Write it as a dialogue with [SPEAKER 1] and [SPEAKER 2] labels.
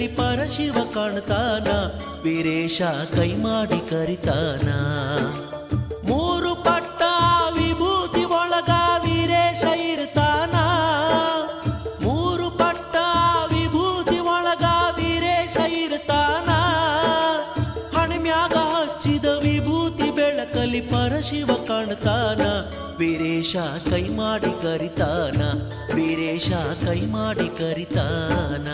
[SPEAKER 1] ಪರಶಿವ ಕಾಣ್ತಾನ, ವೀರೇಶ ಕೈ ಮಾಡಿ ಕರಿತಾನ. ಮೂರು ಪಟ್ಟ ವಿಭೂತಿ ಒಳಗ ವೀರೇಶ ಇರ್ತಾನ. ಮೂರು ಪಟ್ಟ ವಿಭೂತಿ ಒಳಗ ವೀರೇಶ ಇರ್ತಾನ. ಹಣಮ್ಯಾಗ ಹಚ್ಚಿದ ವಿಭೂತಿ ಬೆಳಕಲಿ ಪರಶಿವ ಕಾಣ್ತಾನ, ವೀರೇಶ ಕೈ ಮಾಡಿ ಕರಿತಾನ, ವೀರೇಶ ಕೈ ಮಾಡಿ ಕರಿತಾನ.